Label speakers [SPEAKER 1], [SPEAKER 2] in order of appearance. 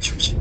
[SPEAKER 1] 去不去